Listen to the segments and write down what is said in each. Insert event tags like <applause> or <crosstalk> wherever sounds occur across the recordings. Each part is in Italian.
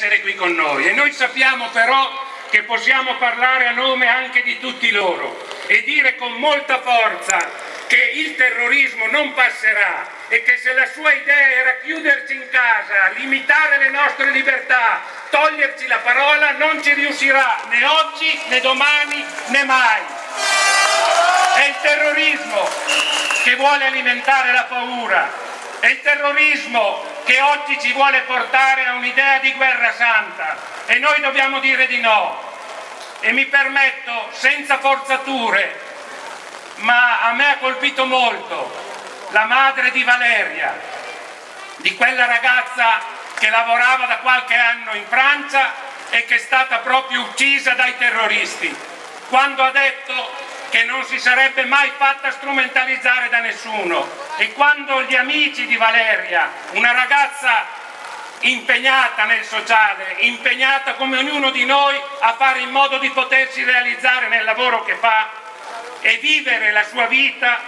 essere qui con noi e noi sappiamo però che possiamo parlare a nome anche di tutti loro e dire con molta forza che il terrorismo non passerà e che se la sua idea era chiuderci in casa, limitare le nostre libertà, toglierci la parola, non ci riuscirà né oggi né domani né mai. È il terrorismo che vuole alimentare la paura, è il terrorismo che oggi ci vuole portare a un'idea di guerra santa e noi dobbiamo dire di no. E mi permetto, senza forzature, ma a me ha colpito molto la madre di Valeria, di quella ragazza che lavorava da qualche anno in Francia e che è stata proprio uccisa dai terroristi, quando ha detto che non si sarebbe mai fatta strumentalizzare da nessuno e quando gli amici di Valeria, una ragazza impegnata nel sociale, impegnata come ognuno di noi a fare in modo di potersi realizzare nel lavoro che fa e vivere la sua vita,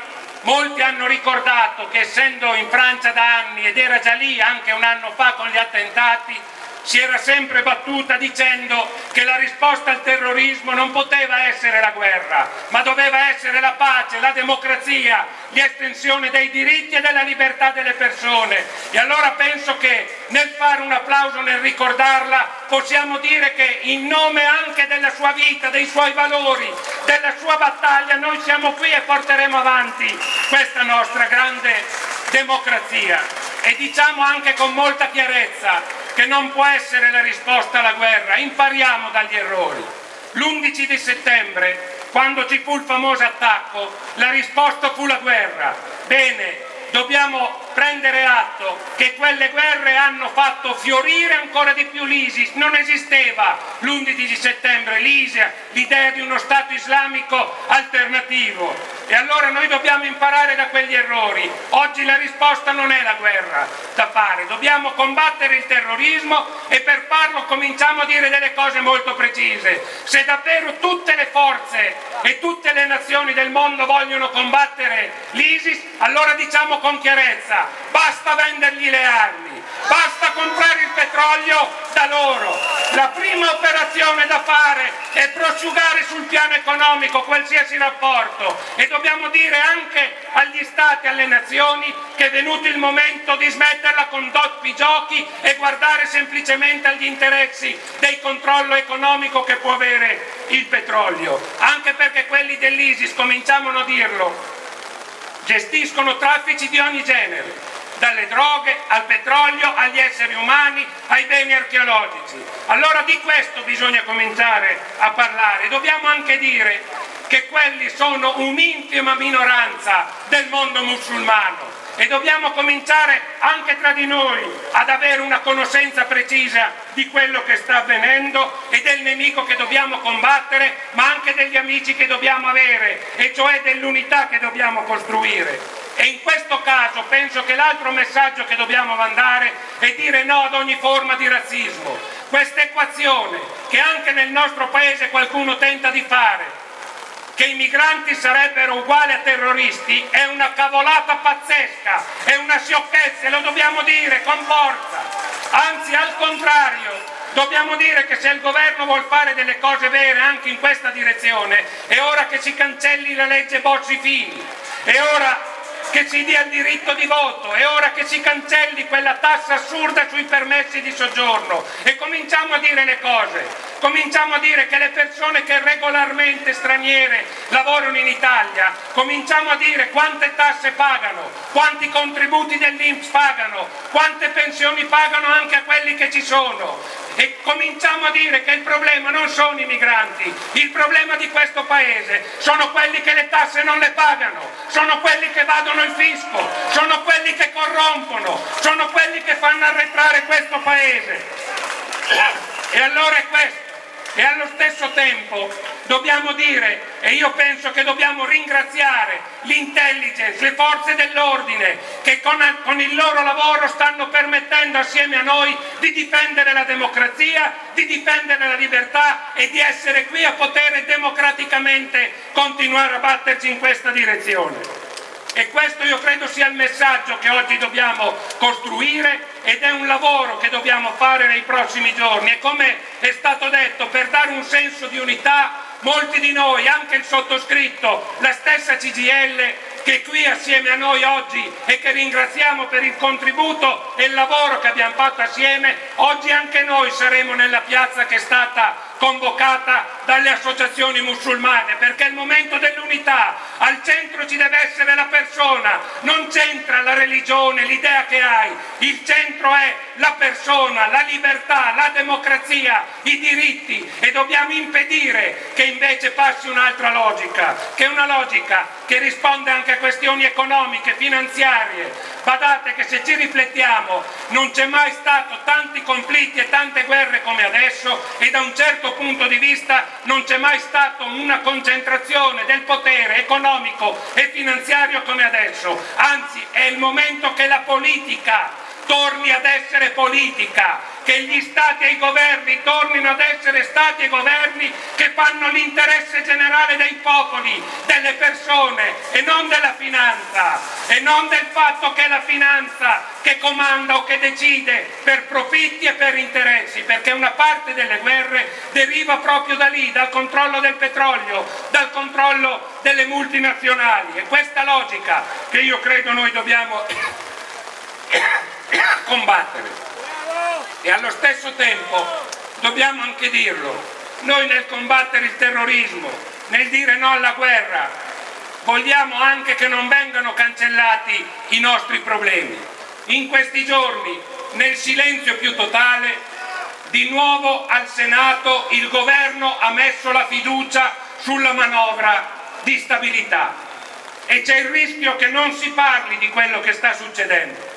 molti hanno ricordato che essendo in Francia da anni ed era già lì anche un anno fa con gli attentati, si era sempre battuta dicendo che la risposta al terrorismo non poteva essere la guerra, ma doveva essere la pace, la democrazia, l'estensione dei diritti e della libertà delle persone. E allora penso che nel fare un applauso, nel ricordarla, possiamo dire che in nome anche della sua vita, dei suoi valori, della sua battaglia, noi siamo qui e porteremo avanti questa nostra grande democrazia. E diciamo anche con molta chiarezza che non può essere la risposta alla guerra, impariamo dagli errori. L'11 di settembre, quando ci fu il famoso attacco, la risposta fu la guerra. Bene, dobbiamo prendere atto che quelle guerre hanno fatto fiorire ancora di più l'ISIS. Non esisteva l'11 di settembre l'ISIA, l'idea di uno Stato islamico alternativo. E allora noi dobbiamo imparare da quegli errori. Oggi la risposta non è la guerra da fare, dobbiamo combattere il terrorismo e per farlo cominciamo a dire delle cose molto precise. Se davvero tutte le forze e tutte le nazioni del mondo vogliono combattere l'ISIS, allora diciamo con chiarezza, basta vendergli le armi, basta comprare il petrolio da loro. La prima operazione da fare è prosciugare sul piano economico qualsiasi rapporto. E dobbiamo dire anche agli stati, alle nazioni che è venuto il momento di smetterla con doppi giochi e guardare semplicemente agli interessi del controllo economico che può avere il petrolio, anche perché quelli dell'ISIS, cominciamo a dirlo, gestiscono traffici di ogni genere, dalle droghe al petrolio, agli esseri umani, ai beni archeologici. Allora di questo bisogna cominciare a parlare. Dobbiamo anche dire che quelli sono un'infima minoranza del mondo musulmano e dobbiamo cominciare anche tra di noi ad avere una conoscenza precisa di quello che sta avvenendo e del nemico che dobbiamo combattere, ma anche degli amici che dobbiamo avere, e cioè dell'unità che dobbiamo costruire. E in questo caso penso che l'altro messaggio che dobbiamo mandare è dire no ad ogni forma di razzismo. Questa equazione che anche nel nostro paese qualcuno tenta di fare, che i migranti sarebbero uguali a terroristi, è una cavolata pazzesca, è una sciocchezza e lo dobbiamo dire con forza. Anzi, al contrario, dobbiamo dire che se il governo vuole fare delle cose vere anche in questa direzione, è ora che si cancelli la legge Bossi-Fini, è ora che si dia il diritto di voto, è ora che si cancelli quella tassa assurda sui permessi di soggiorno. E cominciamo a dire le cose, cominciamo a dire che le persone che regolarmente straniere lavorano in Italia, cominciamo a dire quante tasse pagano, quanti contributi dell'Inps pagano, quante pensioni pagano anche a quelli che ci sono, e cominciamo a dire che il problema non sono i migranti, il problema di questo paese sono quelli che le tasse non le pagano, sono quelli che vadono il fisco, sono quelli che corrompono, sono quelli che fanno arretrare questo paese. E allora è questo e allo stesso tempo dobbiamo dire, e io penso che dobbiamo ringraziare l'intelligence, le forze dell'ordine che con, con, il loro lavoro stanno permettendo assieme a noi di difendere la democrazia, di difendere la libertà e di essere qui a poter democraticamente continuare a batterci in questa direzione. E questo io credo sia il messaggio che oggi dobbiamo costruire ed è un lavoro che dobbiamo fare nei prossimi giorni. E come è stato detto, per dare un senso di unità, molti di noi, anche il sottoscritto, la stessa CGL, che è qui assieme a noi oggi e che ringraziamo per il contributo e il lavoro che abbiamo fatto assieme, oggi anche noi saremo nella piazza che è stata convocata dalle associazioni musulmane, perché è il momento dell'unità, al centro ci deve essere la persona, non c'entra la religione, l'idea che hai, il centro è la persona, la libertà, la democrazia, i diritti. E dobbiamo impedire che invece passi un'altra logica, che è una logica che risponde anche a questioni economiche, finanziarie. Badate che se ci riflettiamo non c'è mai stato tanti conflitti e tante guerre come adesso e da un certo punto di vista non c'è mai stata una concentrazione del potere economico e finanziario come adesso, anzi è il momento che la politica torni ad essere politica, che gli stati e i governi tornino ad essere stati e governi che fanno l'interesse generale dei popoli, delle persone e non della finanza e non del fatto che è la finanza che comanda o che decide per profitti e per interessi, perché una parte delle guerre deriva proprio da lì, dal controllo del petrolio, dal controllo delle multinazionali. E questa logica che io credo noi dobbiamo <laughs> combattere. E allo stesso tempo dobbiamo anche dirlo, noi nel combattere il terrorismo, nel dire no alla guerra, vogliamo anche che non vengano cancellati i nostri problemi. In questi giorni, nel silenzio più totale, di nuovo al Senato il governo ha messo la fiducia sulla manovra di stabilità e c'è il rischio che non si parli di quello che sta succedendo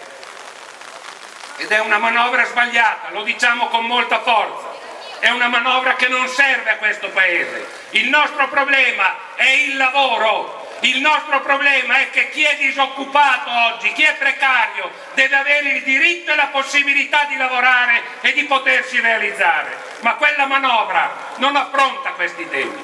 ed è una manovra sbagliata, lo diciamo con molta forza. È una manovra che non serve a questo Paese. Il nostro problema è il lavoro, il nostro problema è che chi è disoccupato oggi, chi è precario, deve avere il diritto e la possibilità di lavorare e di potersi realizzare. Ma quella manovra non affronta questi temi,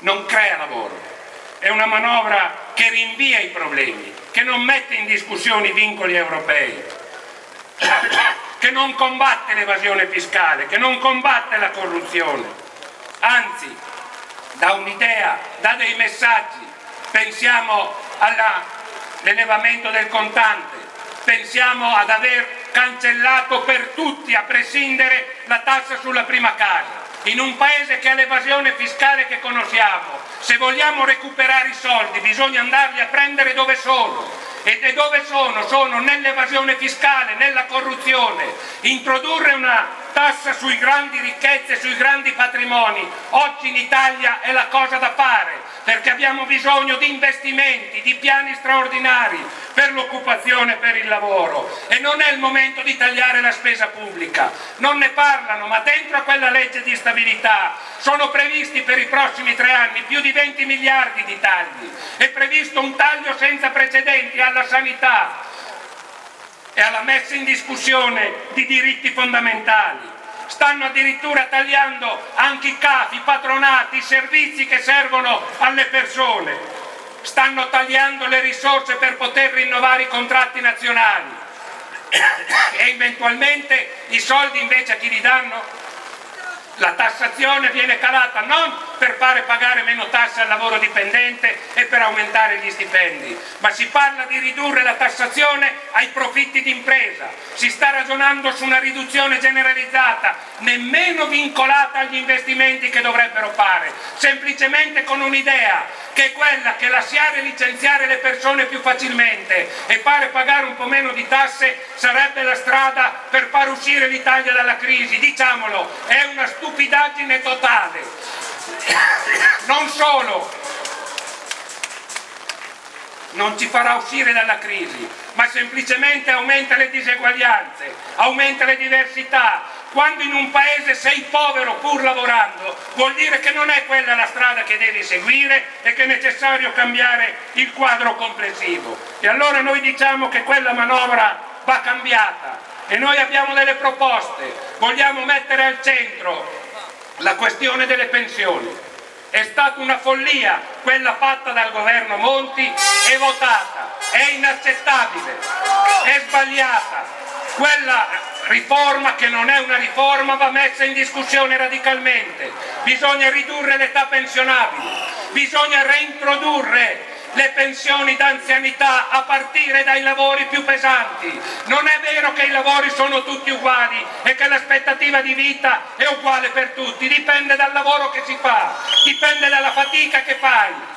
non crea lavoro. È una manovra che rinvia i problemi, che non mette in discussione i vincoli europei che non combatte l'evasione fiscale, che non combatte la corruzione, anzi dà un'idea, dà dei messaggi, pensiamo all'elevamento del contante, pensiamo ad aver cancellato per tutti, a prescindere, la tassa sulla prima casa. In un paese che ha l'evasione fiscale che conosciamo, se vogliamo recuperare i soldi bisogna andarli a prendere dove sono, e dove sono? Sono nell'evasione fiscale, nella corruzione. Introdurre una tassa sui grandi ricchezze, sui grandi patrimoni, oggi in Italia è la cosa da fare, perché abbiamo bisogno di investimenti, di piani straordinari per l'occupazione e per il lavoro. E non è il momento di tagliare la spesa pubblica. Non ne parlano, ma dentro a quella legge di stabilità sono previsti per i prossimi tre anni più di 20 miliardi di tagli. È previsto un taglio senza precedenti alla sanità, e alla messa in discussione di diritti fondamentali. Stanno addirittura tagliando anche i capi, i patronati, i servizi che servono alle persone. Stanno tagliando le risorse per poter rinnovare i contratti nazionali. <coughs> E eventualmente i soldi invece a chi li danno? La tassazione viene calata non per fare pagare meno tasse al lavoro dipendente e per aumentare gli stipendi, ma si parla di ridurre la tassazione ai profitti d'impresa. Si sta ragionando su una riduzione generalizzata, nemmeno vincolata agli investimenti che dovrebbero fare, semplicemente con un'idea che è quella che lasciare licenziare le persone più facilmente e fare pagare un po' meno di tasse sarebbe la strada per far uscire l'Italia dalla crisi. Diciamolo, è una stupidaggine totale. Non solo. Non ci farà uscire dalla crisi, ma semplicemente aumenta le diseguaglianze, aumenta le diversità, quando in un paese sei povero pur lavorando, vuol dire che non è quella la strada che devi seguire e che è necessario cambiare il quadro complessivo. E allora noi diciamo che quella manovra va cambiata. E noi abbiamo delle proposte, vogliamo mettere al centro la questione delle pensioni È stata una follia quella fatta dal governo Monti e votata, è inaccettabile, è sbagliata. Quella riforma che non è una riforma va messa in discussione radicalmente. Bisogna ridurre l'età pensionabile, bisogna reintrodurre le pensioni d'anzianità a partire dai lavori più pesanti. Non è vero che i lavori sono tutti uguali e che l'aspettativa di vita è uguale per tutti, dipende dal lavoro che si fa, dipende dalla fatica che fai.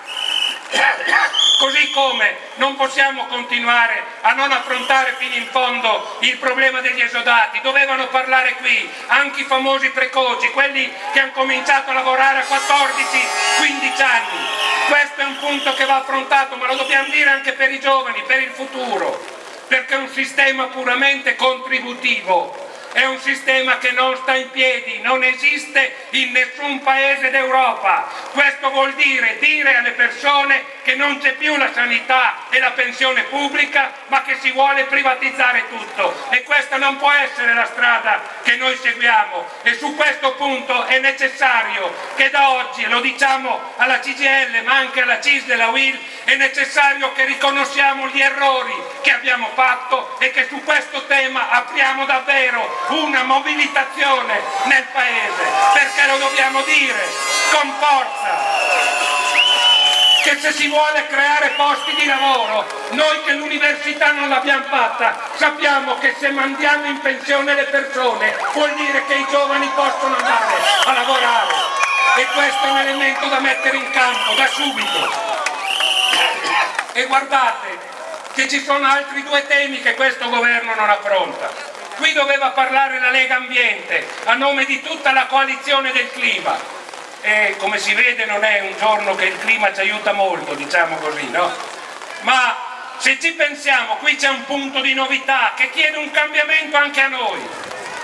Così come non possiamo continuare a non affrontare fino in fondo il problema degli esodati, dovevano parlare qui anche i famosi precoci, quelli che hanno cominciato a lavorare a 14-15 anni. Questo è un punto che va affrontato, ma lo dobbiamo dire anche per i giovani, per il futuro, perché è un sistema puramente contributivo è un sistema che non sta in piedi, non esiste in nessun paese d'Europa. Questo vuol dire dire alle persone che non c'è più la sanità e la pensione pubblica, ma che si vuole privatizzare tutto. E questa non può essere la strada che noi seguiamo. E su questo punto è necessario che da oggi, lo diciamo alla CGL ma anche alla CIS della UIL, è necessario che riconosciamo gli errori che abbiamo fatto e che su questo tema apriamo davvero una mobilitazione nel Paese, perché lo dobbiamo dire con forza che se si vuole creare posti di lavoro, noi che l'università non l'abbiamo fatta, sappiamo che se mandiamo in pensione le persone vuol dire che i giovani possono andare a lavorare e questo è un elemento da mettere in campo da subito. E guardate che ci sono altri due temi che questo governo non affronta. Qui doveva parlare la Lega Ambiente a nome di tutta la coalizione del clima. E come si vede non è un giorno che il clima ci aiuta molto, diciamo così, no? Ma se ci pensiamo, qui c'è un punto di novità che chiede un cambiamento anche a noi.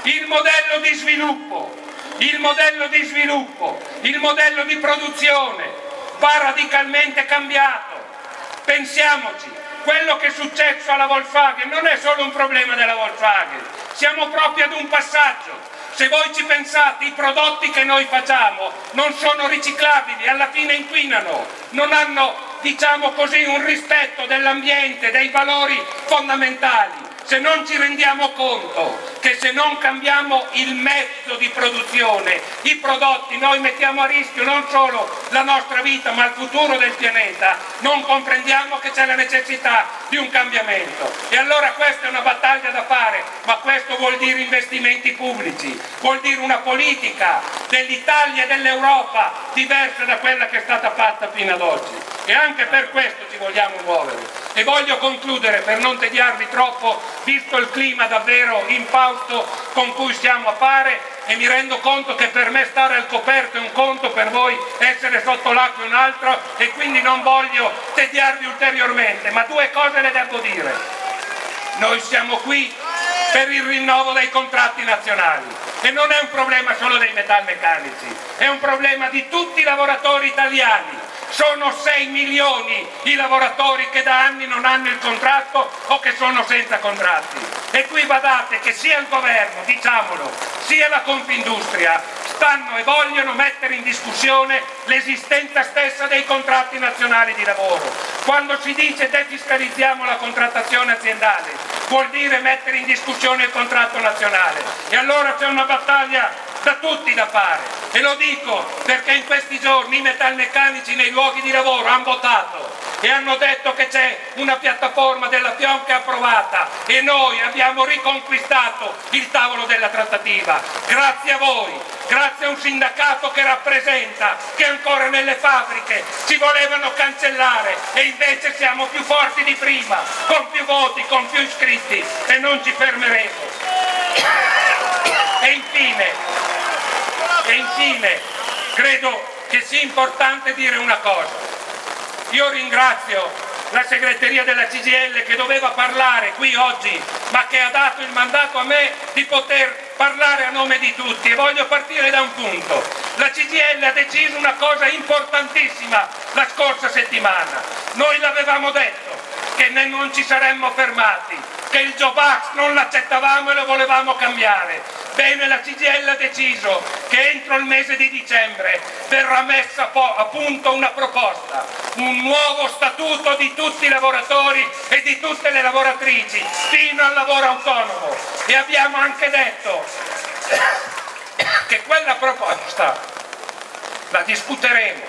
Il modello di sviluppo, il modello di sviluppo, il modello di produzione va radicalmente cambiato. Pensiamoci, quello che è successo alla Volkswagen non è solo un problema della Volkswagen, siamo proprio ad un passaggio. Se voi ci pensate, i prodotti che noi facciamo non sono riciclabili, alla fine inquinano, non hanno, diciamo così, un rispetto dell'ambiente, dei valori fondamentali. Se non ci rendiamo conto che se non cambiamo il mezzo di produzione, i prodotti, noi mettiamo a rischio non solo la nostra vita ma il futuro del pianeta, non comprendiamo che c'è la necessità di un cambiamento. E allora questa è una battaglia da fare, ma questo vuol dire investimenti pubblici, vuol dire una politica dell'Italia e dell'Europa diversa da quella che è stata fatta fino ad oggi. E anche per questo ci vogliamo muovere. E voglio concludere per non tediarvi troppo, visto il clima davvero impausto con cui stiamo a fare e mi rendo conto che per me stare al coperto è un conto, per voi essere sotto l'acqua è un altro e quindi non voglio tediarvi ulteriormente, ma due cose le devo dire. Noi siamo qui per il rinnovo dei contratti nazionali e non è un problema solo dei metalmeccanici, è un problema di tutti i lavoratori italiani sono 6 milioni i lavoratori che da anni non hanno il contratto o che sono senza contratti. E qui badate che sia il governo, diciamolo, sia la Confindustria stanno e vogliono mettere in discussione l'esistenza stessa dei contratti nazionali di lavoro. Quando si dice defiscalizziamo la contrattazione aziendale, vuol dire mettere in discussione il contratto nazionale. E allora c'è una battaglia da tutti da fare e lo dico perché in questi giorni i metalmeccanici nei luoghi di lavoro hanno votato e hanno detto che c'è una piattaforma della Pionca approvata e noi abbiamo riconquistato il tavolo della trattativa. Grazie a voi, grazie a un sindacato che rappresenta, che ancora nelle fabbriche ci volevano cancellare e invece siamo più forti di prima, con più voti, con più iscritti e non ci fermeremo. E infine, infine, credo che sia importante dire una cosa. Io ringrazio la segreteria della CGL che doveva parlare qui oggi, ma che ha dato il mandato a me di poter parlare a nome di tutti e voglio partire da un punto. La CGL ha deciso una cosa importantissima la scorsa settimana. Noi l'avevamo detto che non ci saremmo fermati, che il Bucks non l'accettavamo e lo volevamo cambiare Bene, la CGL ha deciso che entro il mese di dicembre verrà messa a punto una proposta, un nuovo statuto di tutti i lavoratori e di tutte le lavoratrici, fino al lavoro autonomo. E abbiamo anche detto che quella proposta la discuteremo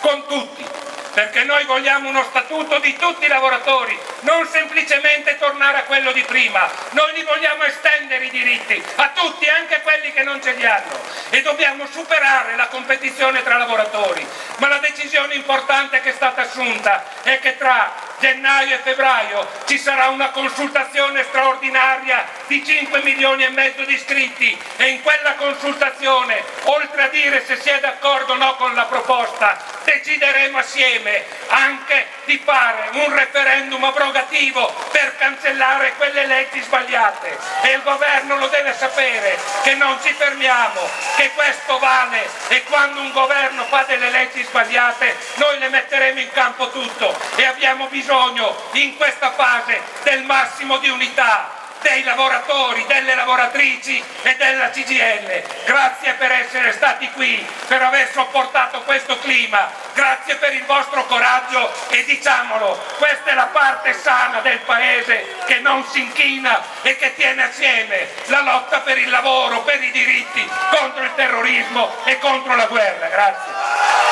con tutti, perché noi vogliamo uno statuto di tutti i lavoratori, non semplicemente tornare a quello di prima, noi li vogliamo estendere i diritti a tutti, anche quelli che non ce li hanno. E dobbiamo superare la competizione tra lavoratori, ma la decisione importante che è stata assunta è che tra gennaio e febbraio ci sarà una consultazione straordinaria di 5 milioni e mezzo di iscritti. E in quella consultazione, oltre a dire se si è d'accordo o no con la proposta, decideremo assieme anche di fare un referendum abrogativo per cancellare quelle leggi sbagliate. E il governo lo deve sapere che non ci fermiamo, che questo vale. E quando un governo fa delle leggi sbagliate noi le metteremo in campo tutto. E abbiamo bisogno in questa fase del massimo di unità dei lavoratori, delle lavoratrici e della CGL. Grazie per essere stati qui, per aver sopportato questo clima, grazie per il vostro coraggio e diciamolo, questa è la parte sana del Paese che non si inchina e che tiene assieme la lotta per il lavoro, per i diritti, contro il terrorismo e contro la guerra. Grazie.